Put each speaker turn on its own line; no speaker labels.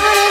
wanna